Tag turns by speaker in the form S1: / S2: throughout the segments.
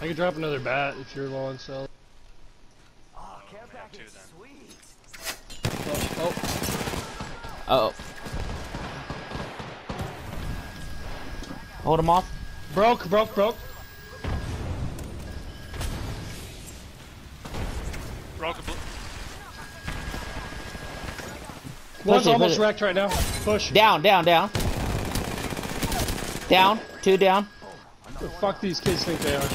S1: I could drop another bat if you're low on cell.
S2: Oh, care package,
S3: two then.
S2: sweet.
S1: Oh,
S4: Uh oh. Hold him off.
S1: broke, broke, broke.
S3: Broke a bl-
S1: One's
S4: it,
S1: almost wrecked right now. Push.
S4: Down, down, down. Down. Two down.
S1: The fuck these kids think they are.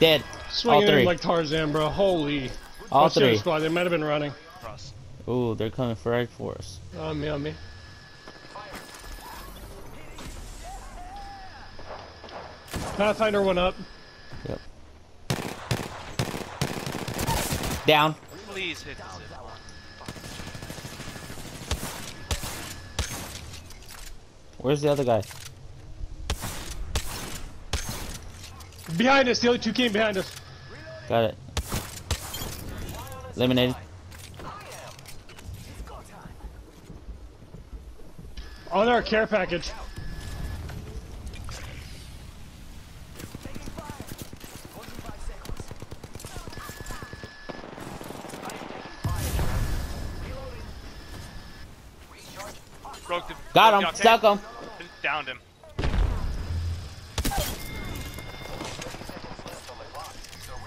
S4: Dead.
S1: Swinging
S4: three.
S1: in like Tarzan, bro. Holy.
S4: All
S1: Watch
S4: three.
S1: Squad. They might have been running.
S4: Ooh, they're coming for right for us.
S1: On me, on me. Pathfinder went up.
S4: Yep. Down.
S3: Please hit this.
S4: Where's the other guy?
S1: Behind us. The other two came behind us.
S4: Got it. Eliminated.
S1: On our care package.
S3: Broke the.
S4: Got
S3: broke
S4: him. Stuck him.
S3: Downed him.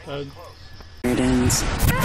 S1: Uh,
S5: It ends.